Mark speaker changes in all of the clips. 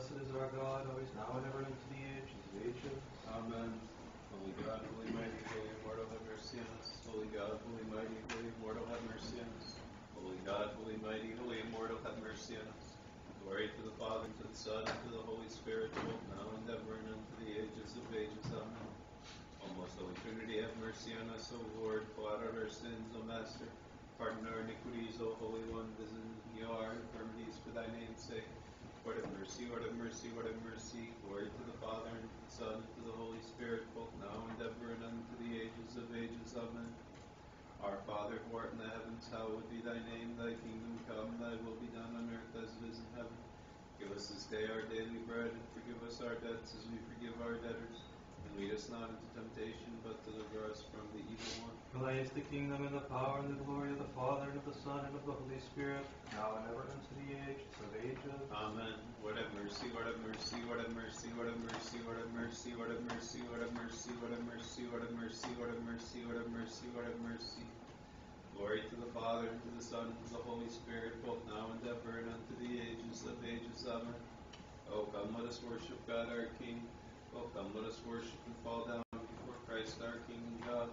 Speaker 1: Blessed is our God, always now and ever into the ages of ages.
Speaker 2: Amen. Holy God, holy mighty, holy immortal, have mercy on us. Holy God, holy mighty, holy immortal, have mercy on us. Holy God, holy mighty, holy immortal, have mercy on us. Glory to the Father, to the Son, and to the Holy Spirit, both now and ever, and unto the ages of ages. Amen. O most holy Trinity, have mercy on us, O Lord. Blot out our sins, O Master. Pardon our iniquities, O Holy One. Visit our infirmities for thy name's sake. Lord have mercy, Lord have mercy, Lord have mercy. Glory to the Father, and to the Son, and to the Holy Spirit, both now and ever, and unto the ages of ages. Amen. Our Father, who art in the heavens, hallowed be thy name. Thy kingdom come, thy will be done on earth as it is in heaven. Give us this day our daily bread, and forgive us our debts as we forgive our debtors. Lead us not into temptation, but deliver us from the evil one.
Speaker 1: For thine is the kingdom and the power and the glory of the Father and of the Son and of the Holy Spirit, now and ever into the ages of ages.
Speaker 2: Amen. Lord have mercy, Lord have mercy, Lord have mercy, Lord have mercy, Lord have mercy, Lord have mercy, Lord have mercy, Lord have mercy, Lord have mercy, Lord have mercy, Lord have mercy, Lord have mercy. Glory to the Father, and to the Son, and to the Holy Spirit, both now and ever, and unto the ages of ages. Amen. Oh, come, let us worship God our King. Oh, come, let us worship and fall down before Christ our King and God.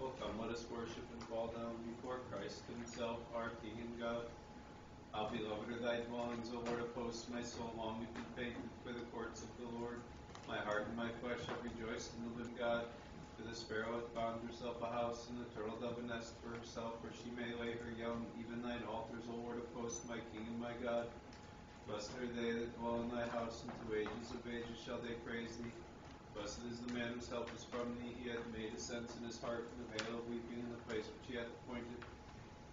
Speaker 2: Oh, come, let us worship and fall down before Christ himself, our King and God. How beloved are thy dwellings, O Lord of hosts, my soul longeth and fainteth for the courts of the Lord. My heart and my flesh have rejoiced in the living God. For the sparrow hath found herself a house, and the turtle dove a nest for herself, where she may lay her young, even thine altars, O Lord of hosts, my King and my God. Blessed are they that dwell in thy house, and to ages of ages shall they praise thee. Blessed is the man whose help is from thee. He hath made ascents in his heart, and the veil of weeping in the place which he hath appointed.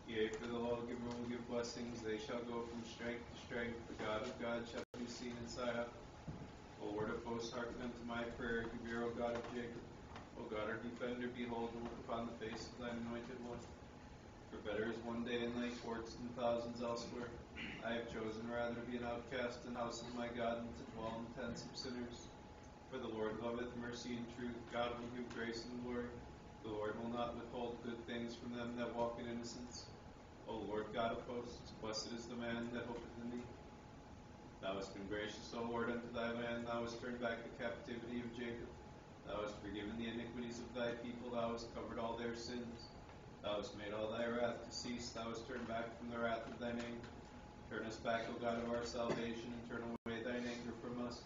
Speaker 2: Yea, for the lawgiver will give blessings, they shall go from strength to strength. The God of God shall be seen in Zion. O Lord of hosts, hearken unto my prayer. Give ear, O God of Jacob. O God, our defender, behold, look upon the face of thine anointed one. For better is one day in thy courts than thousands elsewhere. I have chosen rather to be an outcast in the house of my God than to dwell in the tents of sinners. For the Lord loveth mercy and truth. God will give grace and glory. The Lord will not withhold good things from them that walk in innocence. O Lord God of hosts, blessed is the man that hopeth in thee. Thou hast been gracious, O Lord, unto thy land. Thou hast turned back the captivity of Jacob. Thou hast forgiven the iniquities of thy people. Thou hast covered all their sins. Thou hast made all thy wrath to cease. Thou hast turned back from the wrath of thine anger. Turn us back, O God of our salvation, and turn away thine anger from us.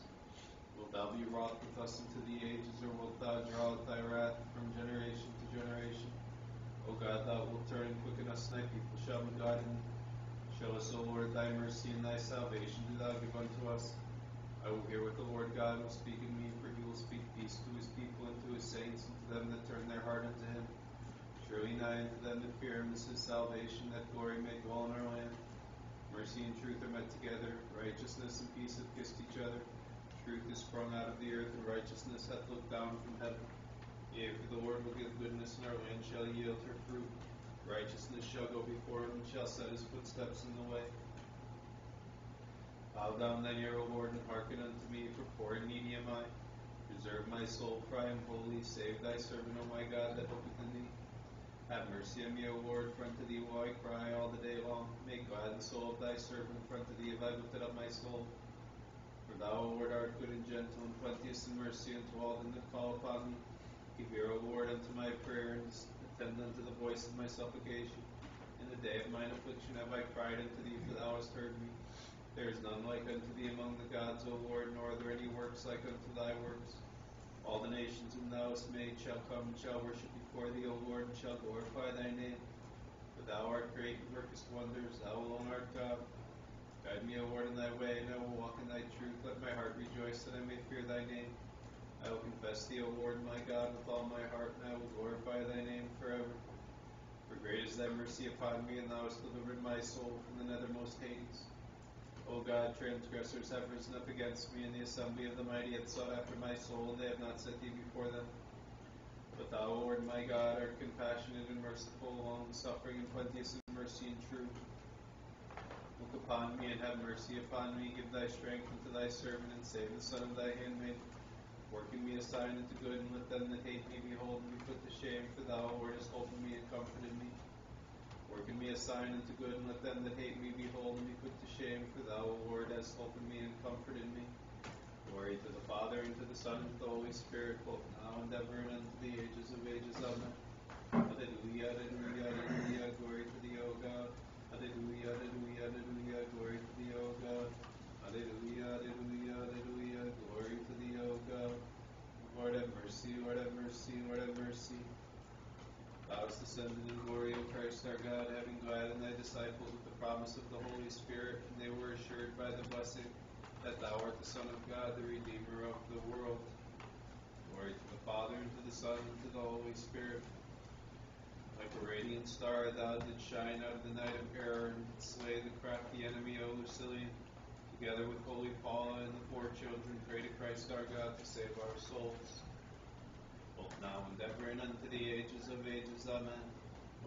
Speaker 2: Wilt thou be wroth with us into the ages, or wilt thou draw out thy wrath from generation to generation? O God, thou wilt turn and quicken us, thy people shall be in. Show us, O Lord, thy mercy and thy salvation do thou give unto us. I will hear what the Lord God will speak in me, for he will speak peace to his people and to his saints, and to them that turn their heart unto him. Surely nigh unto them the is his salvation, that glory may dwell in our land. Mercy and truth are met together, righteousness and peace have kissed each other. Truth is sprung out of the earth, and righteousness hath looked down from heaven. Yea, for the Lord will give goodness, and our land shall yield her fruit. Righteousness shall go before him, and shall set his footsteps in the way. Bow down thine ear, O Lord, and hearken unto me, for poor and needy am I. Preserve my soul, for I am holy. Save thy servant, O my God, that hopeth in thee. Have mercy on me, O Lord, for unto thee will I cry all the day long. Make glad the soul of thy servant, for unto thee have I lifted up my soul. For thou, O Lord, art good and gentle, and plenteous in mercy unto all them that call upon thee. Give ear, O Lord, unto my prayer, and attend unto the voice of my supplication. In the day of mine affliction have I cried unto thee, for thou hast heard me. There is none like unto thee among the gods, O Lord, nor are there any works like unto thy works. All the nations whom thou hast made shall come and shall worship before thee, O Lord, and shall glorify thy name. For thou art great and workest wonders, thou alone art God. Guide me, O Lord, in thy way, and I will walk in thy truth. Let my heart rejoice, that I may fear thy name. I will confess thee, O Lord, my God, with all my heart, and I will glorify thy name forever. For great is thy mercy upon me, and thou hast delivered my soul from the nethermost Hades. O God, transgressors have risen up against me, and the assembly of the mighty hath sought after my soul, and they have not set thee before them. But thou, O Lord my God, art compassionate and merciful, long suffering and plenteous in mercy and truth. Look upon me and have mercy upon me. Give thy strength unto thy servant, and save the son of thy handmaid. Work in me a sign unto good, and let them that hate me behold and be put to shame, for thou, O Lord, hast holpen me and comforted me. Work in me a sign unto good, and let them that hate me behold and be put to shame, for thou, O Lord, hast has opened me and comforted me. Glory to the Father, and to the Son, and to the Holy Spirit, both now and ever, and unto the ages of ages. Amen. Alleluia, alleluia, alleluia, glory to thee, O God. Alleluia, alleluia, alleluia, glory to thee, O God. Alleluia, alleluia, alleluia, glory to thee, O God. Lord have mercy, Lord have mercy, Lord have mercy. Thou hast descended in glory, O Christ our God, having gladdened thy disciples with the promise of the Holy Spirit, and they were assured by the blessing that thou art the Son of God, the Redeemer of the world. Glory to the Father, and to the Son, and to the Holy Spirit. Like a radiant star, thou didst shine out of the night of error, and slay the crafty enemy, O Lucilian. Together with holy Paula and the four children, pray to Christ our God to save our souls both now and ever, and unto the ages of ages. Amen.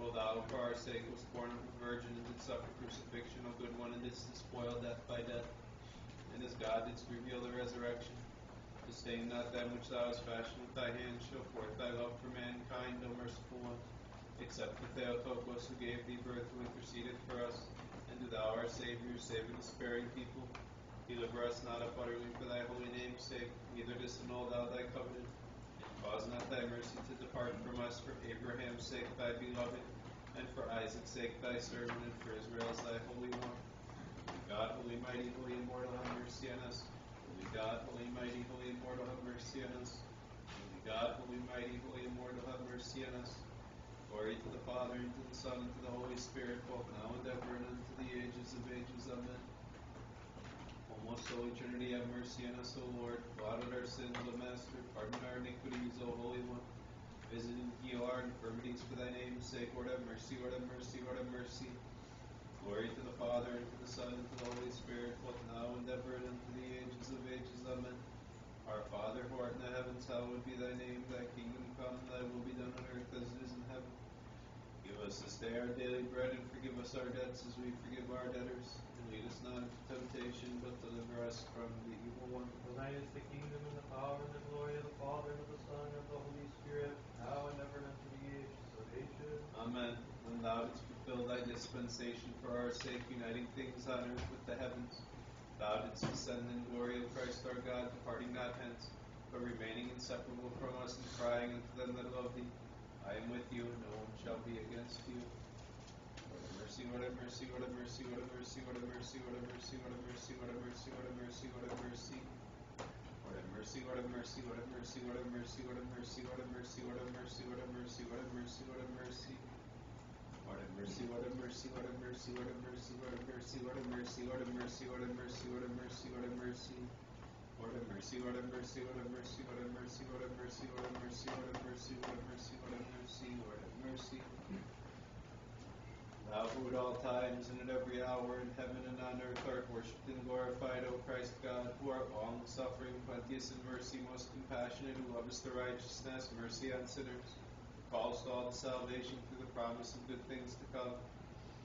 Speaker 2: O thou, for our sake, was born of a virgin, and did suffer crucifixion, O good one, and didst despoil death by death. And as God didst reveal the resurrection, disdain not that which thou hast fashioned with thy hand, show forth thy love for mankind, O merciful one. Except the Theotokos who gave thee birth, who interceded for us, and do thou, our Savior, save a despairing people. Deliver us not up utterly for thy holy name's sake, neither disannul thou thy covenant. Cause not thy mercy to depart from us for Abraham's sake, thy beloved, and for Isaac's sake, thy servant, and for Israel's thy holy one. God, holy, mighty, holy, immortal, have mercy on us. Holy God, holy, mighty, holy, immortal, have mercy on us. Holy God, holy, mighty, holy, immortal, have mercy on us. Glory to the Father, and to the Son, and to the Holy Spirit, both now and ever, and unto the ages of ages. Amen. Most holy Trinity, have mercy on us, O Lord. Blot out our sins, O Master. Pardon our iniquities, O Holy One. Visit and heal our infirmities for thy name's sake. Lord, have mercy, Lord, have mercy, Lord, have mercy. Glory to the Father, and to the Son, and to the Holy Spirit, both now and ever, and unto the ages of ages. Amen. Our Father, who art in the heavens, hallowed be thy name. Thy kingdom come, thy will be done on earth as it is in heaven. Give us this day our daily bread, and forgive us our debts as we forgive our debtors. And lead us not into temptation, but deliver us from the evil one.
Speaker 1: For thine is the kingdom, and the power, and the glory of the Father, and of the Son, and of the Holy Spirit, now and ever, and unto the ages of ages.
Speaker 2: Amen. When thou didst fulfill thy dispensation for our sake, uniting things on earth with the heavens, thou didst descend in glory of Christ our God, departing not hence, but remaining inseparable from us, and crying unto them that love thee, I am with you, no one shall be against you. What a mercy, what a mercy, what a mercy, what a mercy, what a mercy, what a mercy, what a mercy, what a mercy, what a mercy, what a mercy. What a mercy, what a mercy, what a mercy, what a mercy, what a mercy, what a mercy, what a mercy, what a mercy, what a mercy, what a mercy. What a mercy, what a mercy, what a mercy, what a mercy, what a mercy, what a mercy, what a mercy, what a mercy, what a mercy, what a mercy. What a mercy, what a mercy, what a mercy, what a mercy, what a mercy, what a mercy, what a mercy, what a mercy, what a mercy, what a mercy. Thou who at all times and at every hour in heaven and on earth art worshipped and glorified, O Christ God, who art long suffering, plenteous in mercy, most compassionate, who lovest the righteousness, mercy on sinners, calls to all to salvation through the promise of good things to come.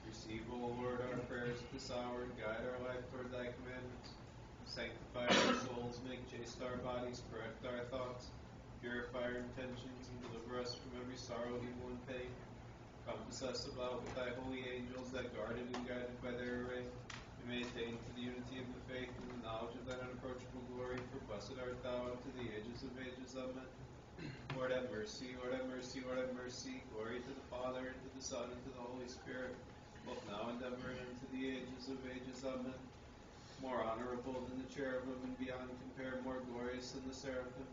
Speaker 2: Receive, O Lord, our prayers at this hour, and guide our life toward thy commandments. Sanctify our souls, make chaste our bodies, correct our thoughts, purify our intentions, and deliver us from every sorrow, evil, and pain. Compass us about with thy holy angels that guarded and guided by their array, we may attain to the unity of the faith and the knowledge of thine unapproachable glory, for blessed art thou unto the ages of ages. Amen. Lord have mercy, Lord have mercy, Lord have mercy. Glory to the Father, and to the Son, and to the Holy Spirit, both now and ever, and unto the ages of ages. Amen. More honorable than the cherubim, and beyond compare, more glorious than the seraphim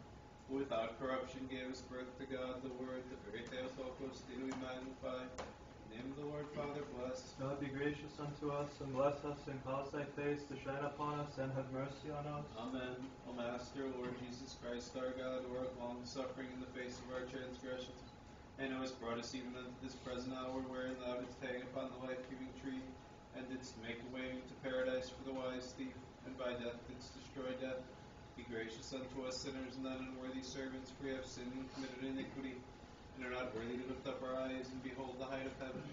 Speaker 2: who without corruption gave us birth to God, the Word, the very Theotokos, did we magnify. In the name of the Lord, Father, bless.
Speaker 1: God be gracious unto us, and bless us, and cause thy face to shine upon us, and have mercy on us.
Speaker 2: Amen. O Master, Lord Jesus Christ, our God, who art long suffering in the face of our transgressions, and who hast brought us even unto this present hour, wherein thou didst hang upon the life-giving tree, and didst make a way into paradise for the wise thief, and by death didst destroy death. Be gracious unto us sinners and thine unworthy servants, for we have sinned and committed iniquity, and are not worthy to lift up our eyes and behold the height of heaven.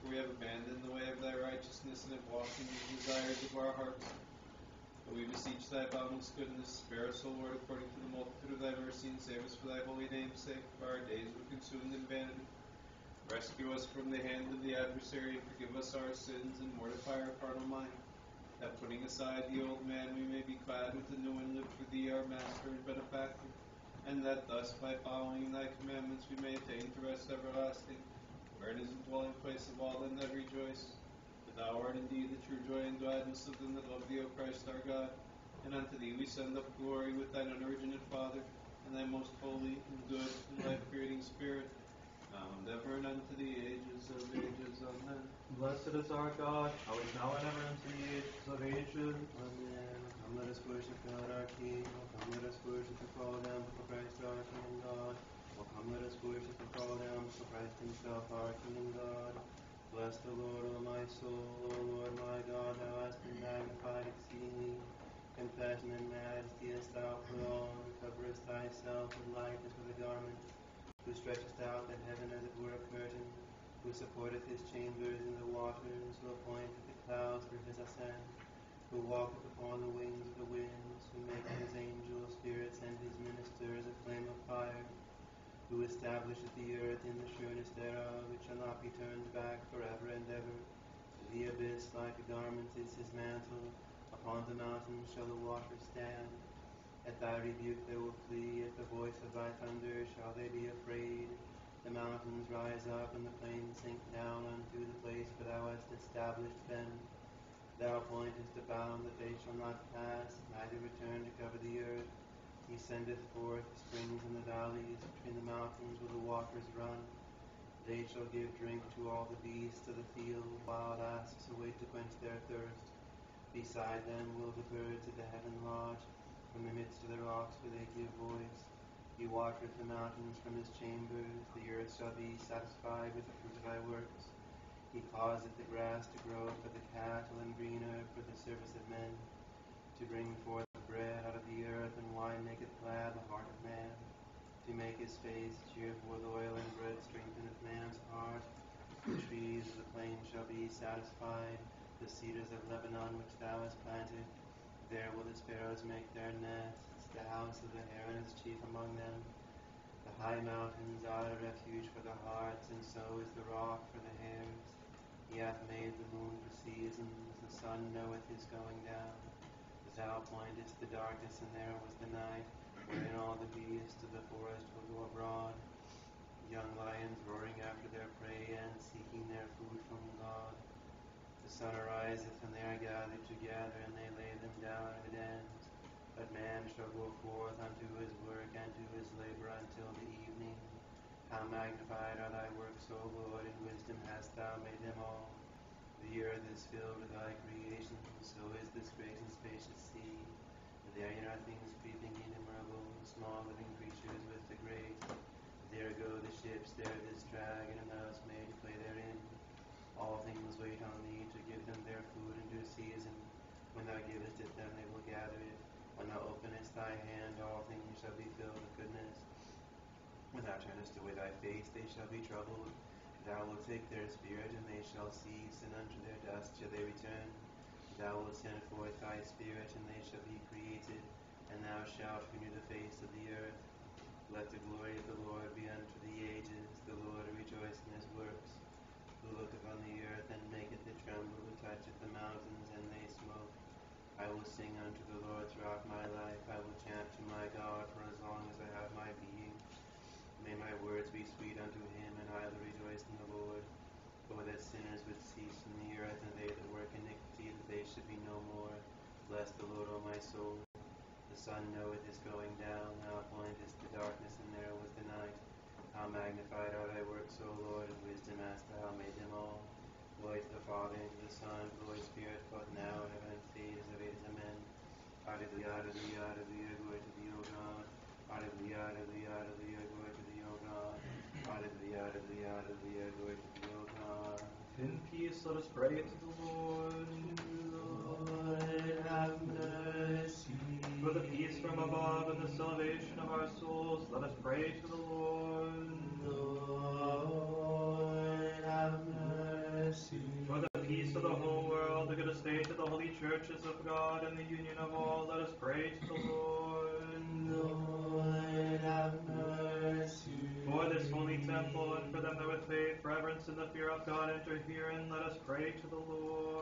Speaker 2: For we have abandoned the way of thy righteousness, and have walked in the desires of our hearts. But we beseech thy boundless goodness, spare us, O Lord, according to the multitude of thy mercy, and save us for thy holy name's sake, for our days were consumed in vanity. Rescue us from the hand of the adversary, forgive us our sins, and mortify our carnal mind, that putting aside the old man, we may be clad with the new and live for thee, our master and benefactor, and that thus, by following thy commandments, we may attain to rest everlasting, wherein is the dwelling place of all them that rejoice. For thou art indeed the true joy and gladness of them that love thee, O Christ our God. And unto thee we send up glory with thine unoriginate Father, and thy most holy and good and life creating Spirit, Um, and ever and unto the ages of ages. Amen.
Speaker 1: Blessed is our God, is now and ever into the ages of ages.
Speaker 3: Amen. Come let us worship God our King. Oh, come let us worship and fall down before Christ our King and God. Oh, come let us worship and fall down before Christ himself our King and God. Bless the Lord, O my soul. O Lord my God, thou hast been magnified exceedingly. Compassion and majesty hast thou put on, coverest thyself with light as with a garment, who stretchest out the heaven as it were a curtain, who supporteth his chambers in the waters, who appointeth the clouds for his ascent, who walketh upon the wings of the winds, who maketh his angels spirits and his ministers a flame of fire, who establisheth the earth in the sureness thereof, which shall not be turned back forever and ever. The abyss like a garment is his mantle, upon the mountains shall the waters stand. At thy rebuke they will flee, at the voice of thy thunder shall they be afraid. The mountains rise up, and the plains sink down unto the place where thou hast established them. Thou appointest a bound that they shall not pass, neither return to cover the earth. He sendeth forth springs in the valleys, between the mountains where the waters run. They shall give drink to all the beasts of the field, wild asps await to quench their thirst. Beside them will the birds of the heaven lodge, from the midst of the rocks will they give voice. He watereth the mountains from his chambers, the earth shall be satisfied with the fruit of thy works. He causeth the grass to grow for the cattle and green herb for the service of men, to bring forth bread out of the earth, and wine maketh glad the heart of man. To make his face cheerful with oil and bread strengtheneth man's heart. The trees of the plain shall be satisfied, the cedars of Lebanon which thou hast planted. There will the sparrows make their nests, the house of the heron is chief among them. The high mountains are a refuge for the hearts, and so is the rock for the hares. He hath made the moon for seasons, the sun knoweth his going down. Thou appointest the darkness, and there was the night, wherein all the beasts of the forest will go abroad. Young lions roaring after their prey, and seeking their food from God. The sun ariseth, and they are gathered together, and they lay them down the dens. But man shall go forth unto his work and to his labor until the evening. How magnified are thy works, O Lord, in wisdom hast thou made them all. The earth is filled with thy creation, so is this great and spacious sea. Therein are things creeping innumerable, small living creatures with the great. There go the ships, there this dragon, and thou hast made to play therein. All things wait on thee to give them their food in due season. When thou givest it them, they will gather it. When thou openest thy hand, all things shall be filled with goodness. When thou turnest away thy face, they shall be troubled. Thou wilt take their spirit, and they shall cease, and unto their dust shall they return. Thou wilt send forth thy spirit, and they shall be created, and thou shalt renew the face of the earth. Let the glory of the Lord be unto the ages, the Lord rejoice in his works. Who looketh on the earth and maketh it tremble, who toucheth the mountains, and they smoke. I will sing unto the Lord throughout my life. I will chant to my God for as long as I have my being. May my words be sweet unto him, and I will rejoice in the Lord. Oh, that sinners would cease from the earth, and they that work iniquity, that they should be no more. Bless the Lord, O my soul. The sun knoweth his going down, thou appointest the darkness, and there was the night. How magnified are thy works, O Lord, and wisdom hast thou made them all. Glory to the Father, and to the Son, and to the Holy Spirit, both now and ever, and to the ages of ages. Amen. Alleluia, alleluia, alleluia, glory to thee, O God. Alleluia, alleluia, alleluia, glory to thee, O God. Alleluia, alleluia, alleluia, glory to thee, O God.
Speaker 1: In peace, let us pray to the Lord.
Speaker 3: Lord, have mercy.
Speaker 1: For the peace from above and the salvation of our souls, let us pray to the Lord.
Speaker 3: Lord,
Speaker 1: peace of the whole world, the good estate of the holy churches of God, and the union of all, let us pray to the Lord.
Speaker 3: Lord, have mercy.
Speaker 1: For this holy temple, and for them that with faith, reverence, and the fear of God enter herein, let us pray to the Lord.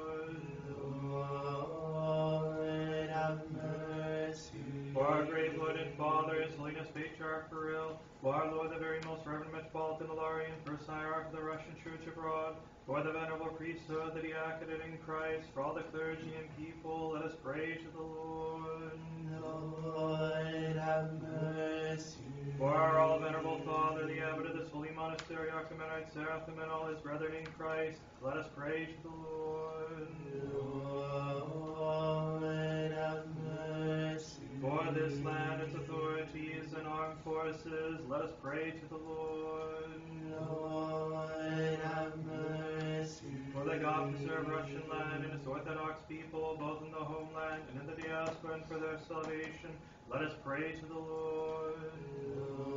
Speaker 1: Father, His Holiness Patriarch Kirill, for our Lord, the very most Reverend Metropolitan Ilarion, First Hierarch of the Russian Church abroad, for the venerable priesthood, the diaconate in Christ, for all the clergy and people, let us pray to the Lord.
Speaker 3: Lord, have mercy.
Speaker 1: For our all venerable Father, the abbot of this holy monastery, Archimandrite Seraphim, and all his brethren in Christ, let us pray to the Lord.
Speaker 3: Lord.
Speaker 1: For this land, its authorities and armed forces, let us pray to the Lord.
Speaker 3: Lord, have mercy.
Speaker 1: For the God to serve Russian land and its Orthodox people, both in the homeland and in the diaspora, and for their salvation, let us pray to the Lord.
Speaker 3: Lord,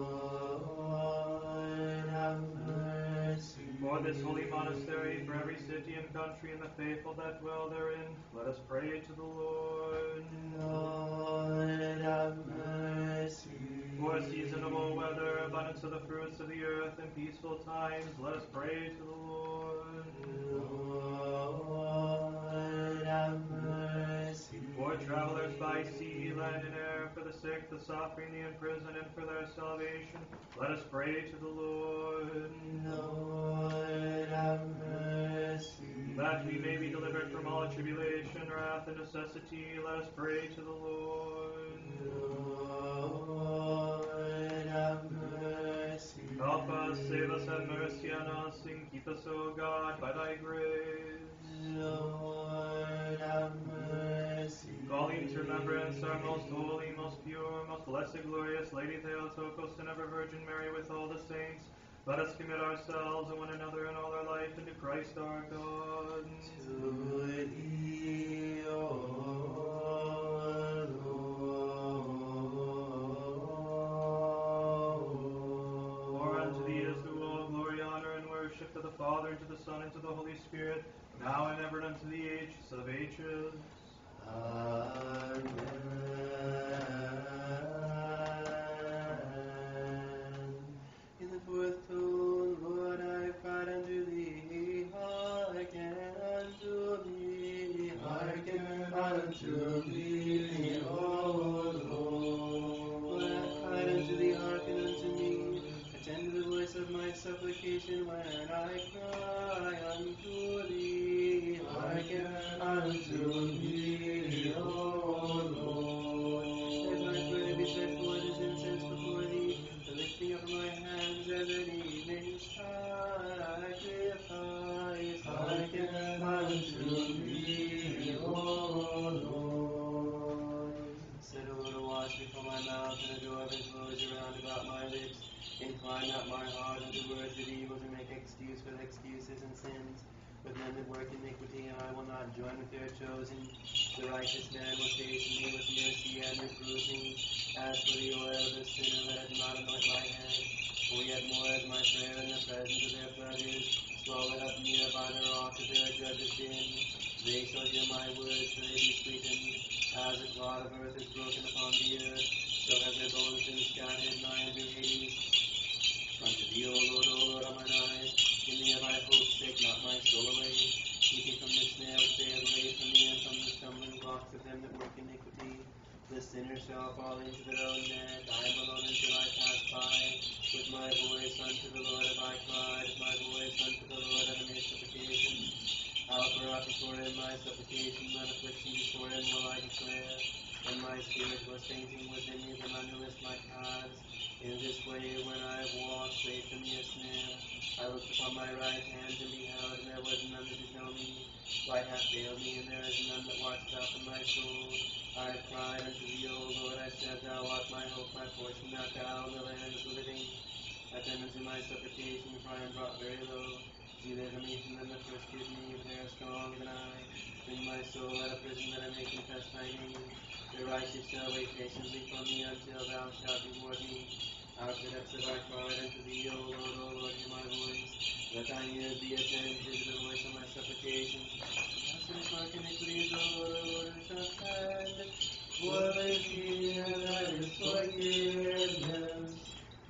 Speaker 1: For this holy monastery, for every city and country and the faithful that dwell therein, let us pray to the Lord.
Speaker 3: Lord, have mercy.
Speaker 1: For seasonable weather, abundance of the fruits of the earth, and peaceful times, let us pray to the Lord.
Speaker 3: Lord,
Speaker 1: For travelers by sea, land, and air, for the sick, the suffering, the imprisoned, and for their salvation, let us pray to the Lord.
Speaker 3: Lord, have mercy.
Speaker 1: That we may be delivered from all tribulation, wrath, and necessity, let us pray to the Lord.
Speaker 3: Lord, have mercy.
Speaker 1: Help us, save us, have mercy on us, and keep us, O God, by thy grace.
Speaker 3: Lord, have mercy.
Speaker 1: Calling to remembrance our most holy, most pure, most blessed, glorious Lady Theotokos and ever Virgin Mary with all the saints, let us commit ourselves and one another and all our life into Christ our God.
Speaker 3: To thee, O Lord.
Speaker 1: For unto thee is due all glory, honor, and worship to the Father, and to the Son, and to the Holy Spirit, now and ever, and unto the ages of ages.
Speaker 3: Amen. The earth, so have their bones been scattered nigh unto Hades. Unto thee, O Lord, O Lord, are mine eyes. In thee have I hope, take not my soul away. Keep me from the they have laid for me, and from the stumbling blocks of them that work iniquity. The sinner shall fall into their own net. I am alone until I pass by. With my voice unto the Lord have I cried. With my voice unto the Lord have I made supplication. I'll pour out before him my supplication, mine affliction before him will I declare. When my spirit was fainting within me, then I knewest my paths. In this way, when I walked, safe me a snare. I looked upon my right hand and beheld, and there was none that did know me. Light hath failed me, and there is none that watches out for my soul. I cried unto thee, O Lord, I said, Thou art my hope, my portion, that thou the land of the living. Attend unto my supplication, for I am brought very low. Deliver me from them that persecute me, for they are stronger than I. Bring my soul out of prison, that I may confess thy name. The righteous shall wait patiently for me until thou shalt reward me. Out the depths of our cried unto thee, O Lord, O Lord, hear my voice. Let thine ears be attentive to the voice of my supplication. Shalt mark iniquities, O Lord, O Lord, shalt stand. For the fear is forgiveness.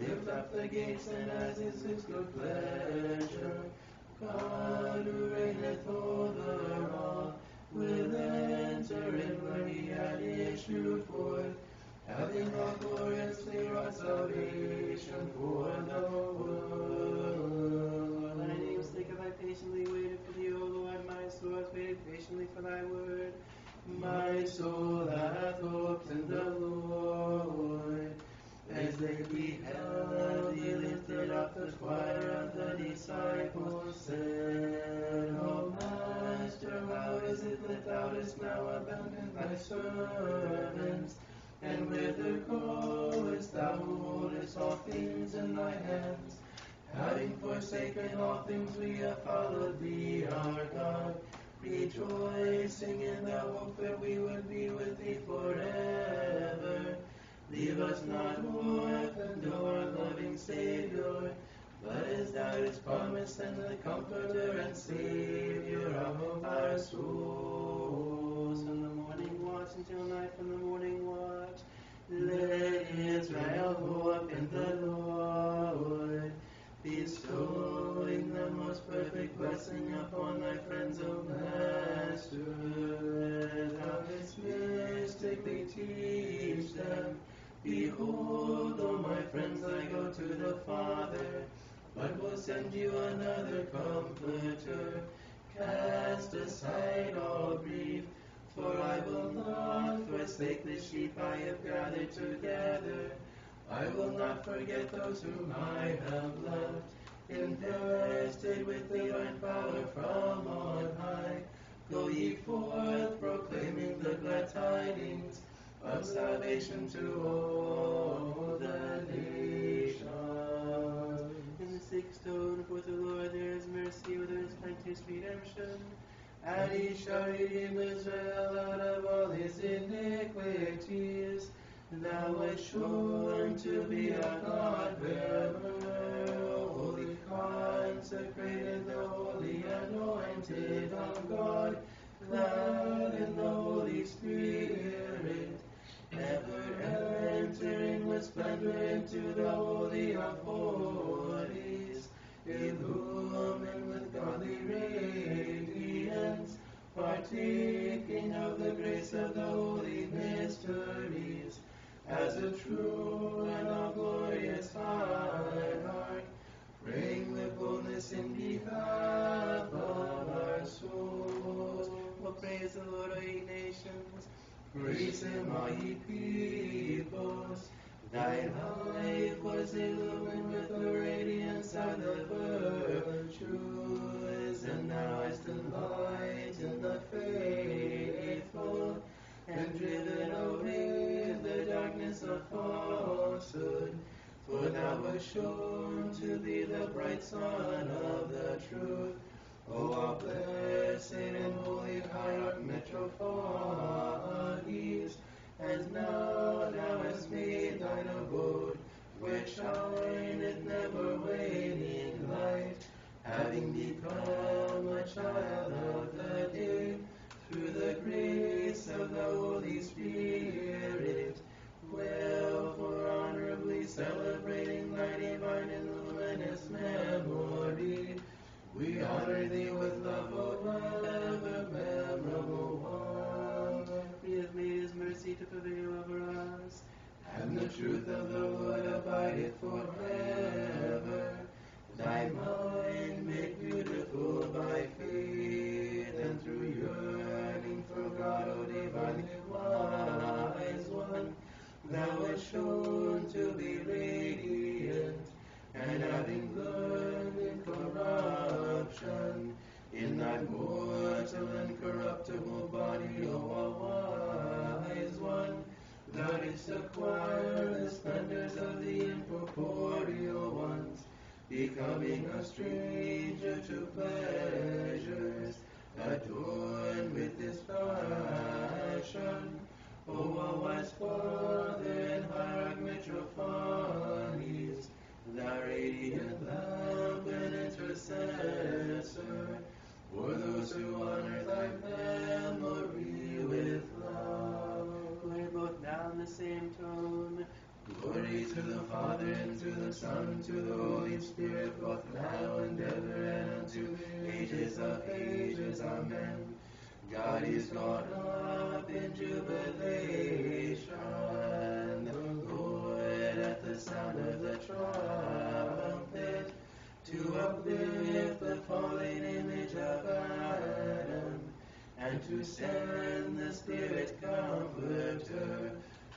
Speaker 3: Lift up the gates and as is his good pleasure. God who reigneth over all will enter in when he had issued forth, having wrought gloriously wrought salvation for the world. My name name's sake have I patiently waited for thee, O Lord, my soul has waited patiently for thy word. My soul hath hoped in the Lord. As they beheld, and he lifted up the choir, of the disciples said, O Master, how is it that thou dost now abandon thy servants? And whither goest thou who holdest all things in thy hands? Having forsaken all things, we have followed thee, our God, rejoicing in the hope that we would be with thee forever. Leave us not orphaned, O our loving Savior, but as thou didst promise, and the Comforter and Savior. too.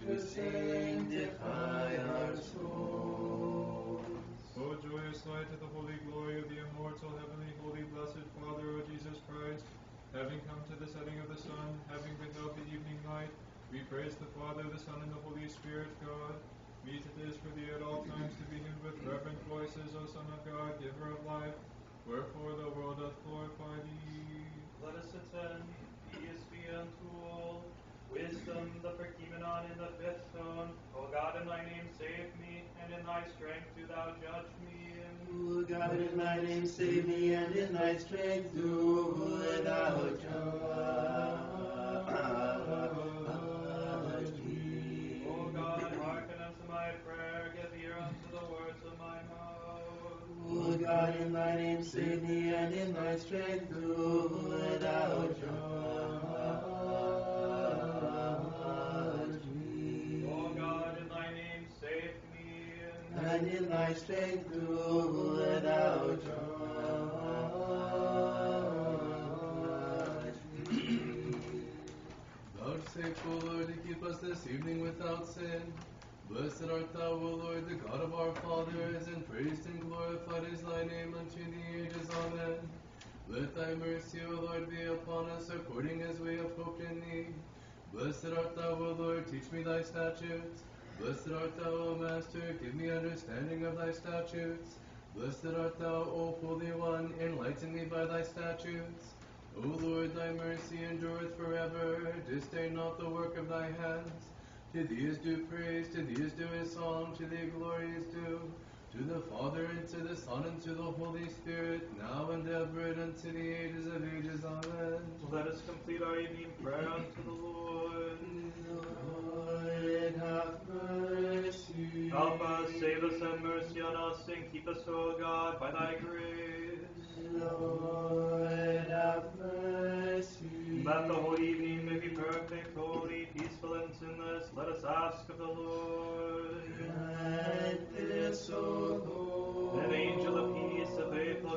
Speaker 3: To sanctify our souls.
Speaker 1: O joyous light of the holy glory of the immortal, heavenly, holy, blessed Father, O Jesus Christ, having come to the setting of the sun, having beheld the evening light, we praise the Father, the Son, and the Holy Spirit, God. Meet it is for thee at all times to be hymned with reverent voices, O Son of God, giver of life. Wherefore the world doth glorify thee. Let us attend. Peace be unto all. Wisdom, the Prokeimenon in the fifth tone. O God, in thy name save me, and in thy strength do thou judge me.
Speaker 3: O God, in thy name save me, and in thy strength do thou judge me.
Speaker 1: O God, hearken unto my prayer, give ear unto the words of my mouth.
Speaker 3: O God, in thy name save me, and in thy strength do thou judge And in thy strength thou judge me.
Speaker 4: Vouchsafe, O Lord, to keep us this evening without sin. Blessed art thou, O Lord, the God of our fathers, and praised and glorified is thy name unto the ages. Amen. Let thy mercy, O Lord, be upon us according as we have hoped in thee. Blessed art thou, O Lord, teach me thy statutes. Blessed art thou, O Master, give me understanding of thy statutes. Blessed art thou, O Holy One, enlighten me by thy statutes. O Lord, thy mercy endureth forever. Disdain not the work of thy hands. To thee is due praise, to thee is due a song, to thee glory is due. To the Father, and to the Son, and to the Holy Spirit, now and ever, and unto the ages of ages. Amen.
Speaker 1: Let us complete our evening prayer unto the Lord.
Speaker 3: Have mercy.
Speaker 1: Help us, save us, have mercy on us, and keep us, O God, by thy grace.
Speaker 3: Lord, have mercy.
Speaker 1: That the whole evening may be perfect, holy, peaceful, and sinless, let us ask of the Lord.
Speaker 3: Grant this, O Lord.
Speaker 1: An angel of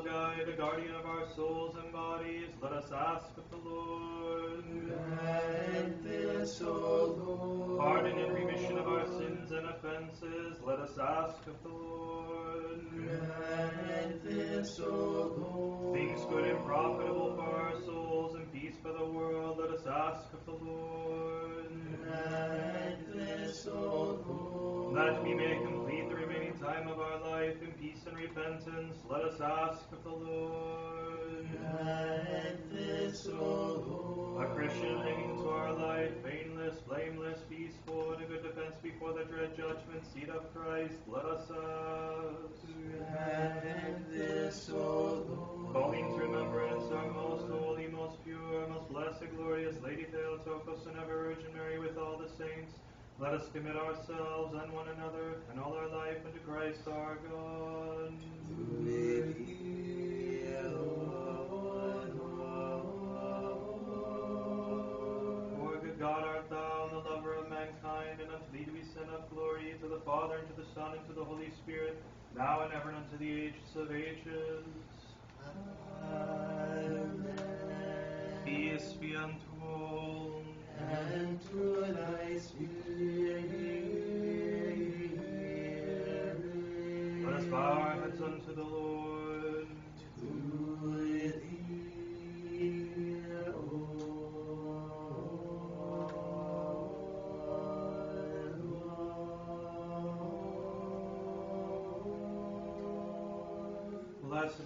Speaker 1: guide, a guardian of our souls and bodies, let us ask of the Lord.
Speaker 3: Grant this, O Lord.
Speaker 1: Pardon and remission of our sins and offenses, let us ask of the Lord.
Speaker 3: Grant this, O Lord.
Speaker 1: Things good and profitable for our souls and peace for the world, let us ask of the Lord.
Speaker 3: Grant this, O Lord.
Speaker 1: That we may complete the time of our life in peace and repentance, let us ask of the Lord.
Speaker 3: Grant this, O Lord.
Speaker 1: A Christian hanging to our life, painless, blameless, peaceful, and a good defense before the dread judgment seat of Christ, let us ask.
Speaker 3: Grant this, O Lord.
Speaker 1: Calling to remembrance our most holy, most pure, most blessed, glorious Lady Theotokos and ever Virgin Mary with all the saints, let us commit ourselves and one another and all our life unto Christ our God. For good God art thou, the lover of mankind, and unto thee do we send up glory, to the Father, and to the Son, and to the Holy Spirit, now and ever, and unto the ages of ages.
Speaker 3: Amen.
Speaker 1: Peace be unto all.
Speaker 3: And to spirit.
Speaker 1: Let us bow our heads unto the Lord.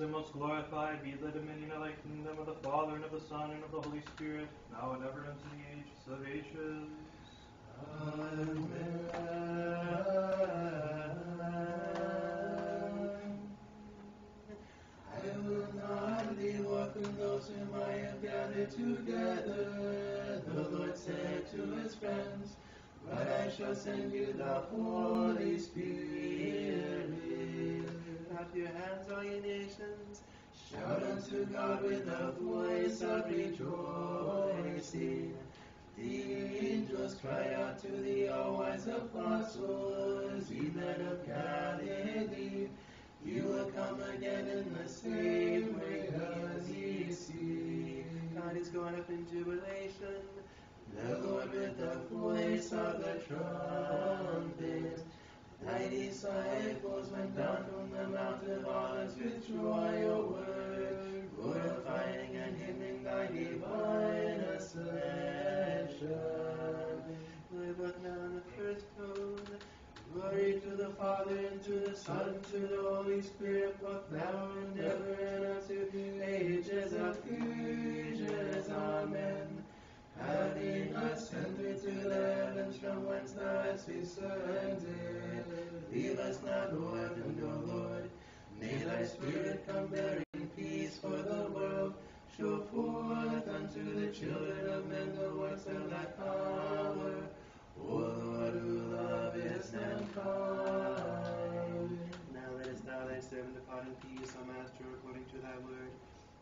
Speaker 1: And most glorified be the dominion of thy kingdom of the Father, and of the Son, and of the Holy Spirit, now and ever, unto the ages of ages.
Speaker 3: Amen. I will not leave welcome those whom I have gathered together. The Lord said to his friends, But I shall send you the Holy Spirit. Shout unto God with a voice of rejoicing. The angels cry out to the all-wise apostles, ye men of Galilee. You will come again in the same way as ye see.
Speaker 5: God is going up in jubilation.
Speaker 3: The Lord with the voice of the trumpet. Thy disciples went down from the Mount of Olives with joy, O word, glorifying and hymning thy divine ascension.
Speaker 5: Glory both now the first tone.
Speaker 3: Glory to the Father, and to the Son, to the Holy Spirit, both now and ever, and unto ages of ages. Amen. Having ascended to the heavens from whence thou hast descended, leave us not orphaned, O Lord. May thy Spirit come bearing peace for the world. Show forth unto the children of men the works of thy power. O Lord, who lovest mankind.
Speaker 5: Now lettest thou thy servant depart in peace, O Master, according to thy word.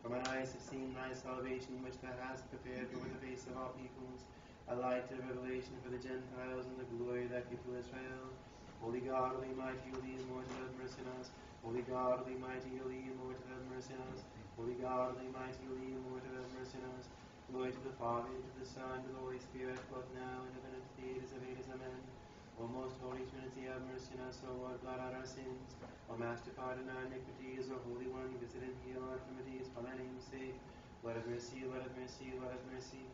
Speaker 5: For my eyes have seen thy salvation, which thou hast prepared before the face of all peoples, a light of revelation for the Gentiles, and the glory of thy people Israel. Holy God, holy mighty, holy immortal, have mercy on us. Holy God, holy mighty, holy immortal, have mercy on us. Holy God, holy mighty, holy immortal, have mercy on us. Glory to the Father, and to the Son, and to the Holy Spirit, both now and ever, and to the ages of ages. Amen. O most holy Trinity, have mercy on us. O Lord, blot out our sins. O Master, pardon our iniquities. O Holy One, visit and heal our infirmities for thy name's sake. Lord have mercy, Lord have mercy, Lord have mercy.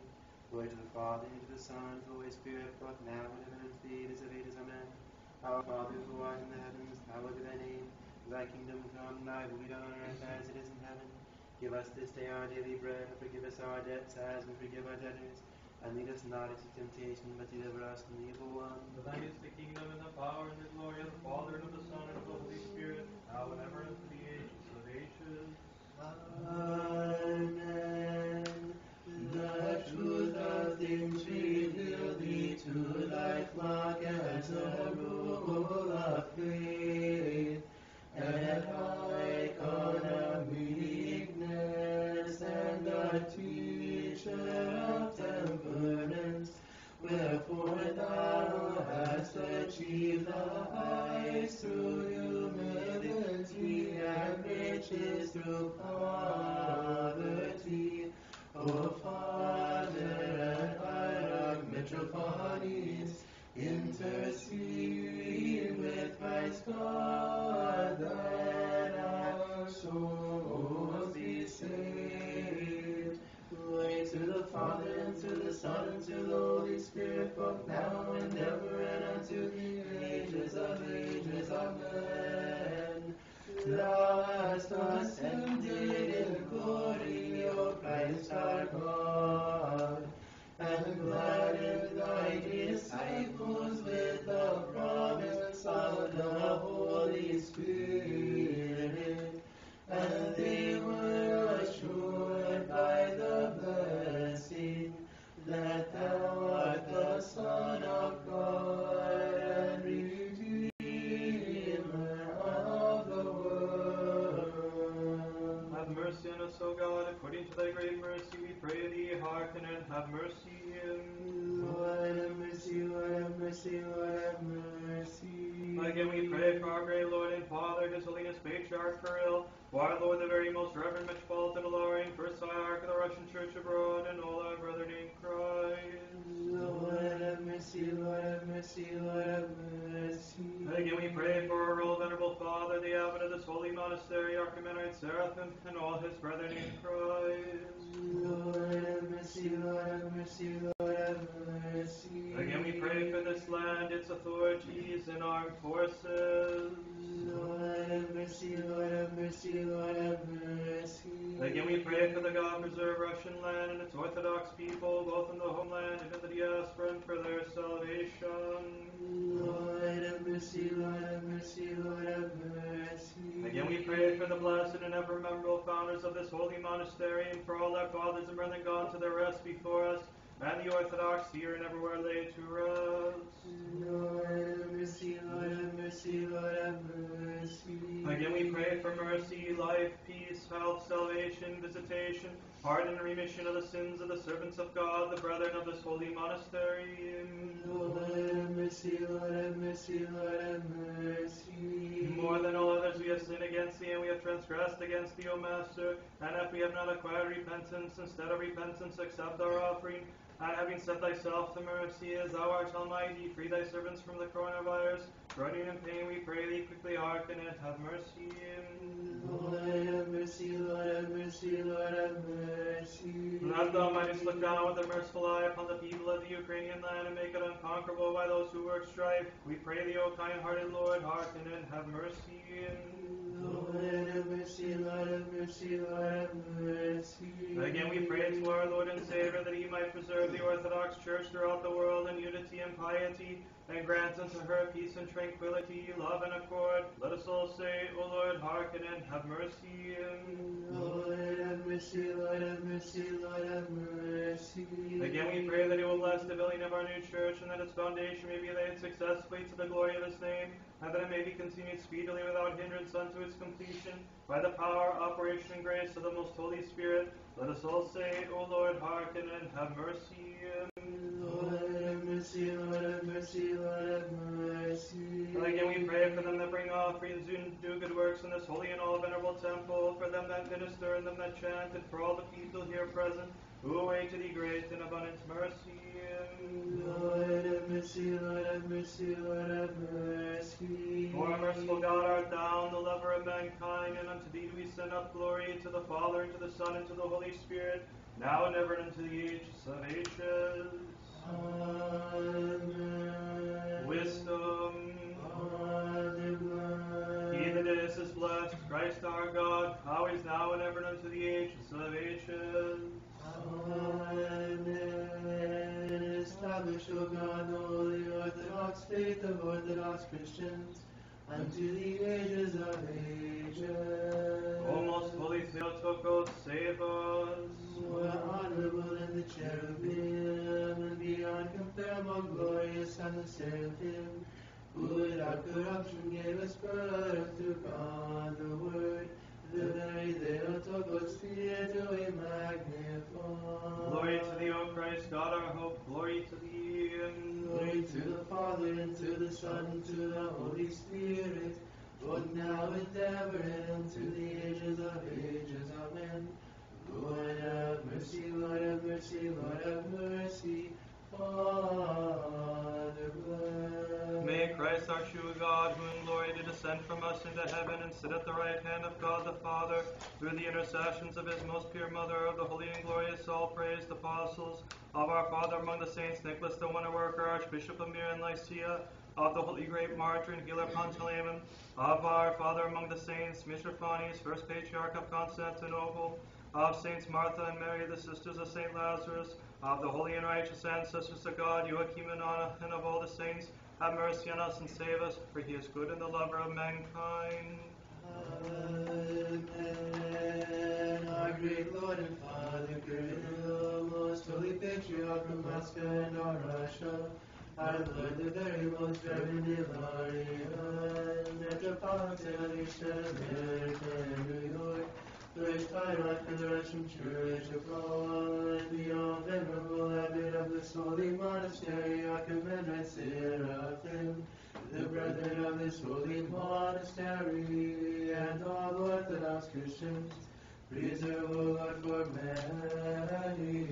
Speaker 5: Glory to the Father, and to the Son, and to the Holy Spirit, both now and ever, and the ages of ages. Amen. Our Father, who art in the heavens, hallowed be thy name. Thy kingdom come, thy will be done on earth as it is in heaven. Give us this day our daily bread, and forgive us our debts as we forgive our debtors. And lead us not into temptation, but deliver us from the evil one.
Speaker 1: For thine is the kingdom and the power and the glory of the Father and of the Son and of the Holy Spirit, now and ever and to the ages of ages.
Speaker 3: Amen. The truth of things reveal thee to thy flock as a rule of faith, and icon of meekness, and a teacher of temperance. Wherefore thou hast achieved the heights through humility and riches through poverty. And all his brethren in. monastery, and
Speaker 1: for all our fathers and brethren gone to their rest before us, and the Orthodox here and everywhere laid to rest.
Speaker 5: Lord, have mercy, Lord, have mercy, Lord, have mercy.
Speaker 1: Again we pray for mercy, life, peace, health, salvation, visitation, pardon and remission of the sins of the servants of God, the brethren of this holy monastery.
Speaker 3: Lord have mercy, Lord have mercy, Lord have mercy.
Speaker 1: More than all others, we have sinned against thee, and we have transgressed against thee, O Master. And if we have not acquired repentance, instead of repentance, accept our offering. And having set thyself to mercy, as thou art almighty, free thy servants from the coronavirus. Running in pain, we pray thee, quickly hearken and have mercy.
Speaker 3: Lord have mercy, Lord have mercy, Lord have mercy.
Speaker 1: And that thou mightest look down with a merciful eye upon the people of the Ukrainian land and make it unconquerable by those who work strife. We pray thee, O kind-hearted Lord, hearken and have mercy.
Speaker 3: Lord have mercy, Lord have mercy, Lord have mercy.
Speaker 1: Again we pray to our Lord and Savior that he might preserve the Orthodox Church throughout the world in unity and piety, and grant unto her peace and tranquility, love and accord. Let us all say, O Lord, hearken and have mercy.
Speaker 3: Lord have mercy, Lord have mercy, Lord have mercy.
Speaker 1: Again we pray that he will bless the building of our new church, and that its foundation may be laid successfully to the glory of his name, and that it may be continued speedily without hindrance unto its completion, by the power, operation, and grace of the most Holy Spirit. Let us all say, O Lord, hearken and have mercy.
Speaker 3: Mercy, Lord have mercy, Lord have mercy.
Speaker 1: And again we pray for them that bring offerings and do good works in this holy and all venerable temple, for them that minister and them that chant, and for all the people here present, who await to thee great and abundant mercy.
Speaker 3: Lord have mercy, Lord have mercy, Lord have mercy.
Speaker 1: Our merciful God, art thou the lover of mankind, and unto thee do we send up glory, to the Father, and to the Son, and to the Holy Spirit, now and ever, and unto the ages of ages.
Speaker 3: Amen.
Speaker 1: Wisdom.
Speaker 3: Amen.
Speaker 1: He that is is blessed, Christ our God, how is now and ever, unto the ages of ages.
Speaker 3: Amen. Establish, O God, the Orthodox faith of Orthodox Christians unto the ages of ages.
Speaker 1: O most holy Theotokos, save us.
Speaker 3: More honorable than the cherubim, than the seraphim, who without corruption gave us birth through God the Word, the very Theotokos fear do we magnify.
Speaker 1: Glory to thee, O Christ, God our hope, glory to thee.
Speaker 3: Glory to the Father, and to the Son, and to the Holy Spirit, both now and ever, and unto the ages of ages. Amen. Lord have mercy, Lord have mercy, Lord have mercy.
Speaker 1: May Christ our true God, who in glory did descend from us into heaven and sit at the right hand of God the Father, through the intercessions of his most pure mother, of the holy and glorious all praised apostles, of our Father among the saints, Nicholas the wonder worker, Archbishop of Myra and Lycia, of the holy great martyr and healer Pantaleon, of our Father among the saints, Metrophanes, first patriarch of Constantinople, of Saints Martha and Mary, the sisters of Saint Lazarus, of the holy and righteous ancestors of God, Joachim and Anna, and of all the saints, have mercy on us and save us, for he is good and the lover of mankind.
Speaker 3: Amen. Our great Lord and Father, Kirill, most holy patriarch of Moscow and our Russia, our Lord, the very most reverend Hilarion, Metropolitan of Eastern America and New York, Hierarch of the Russian Church abroad, the all venerable abbot of this holy monastery, Archimandrite and Seraphim, the brethren of this holy monastery, and all Orthodox Christians, preserve, O Lord, for many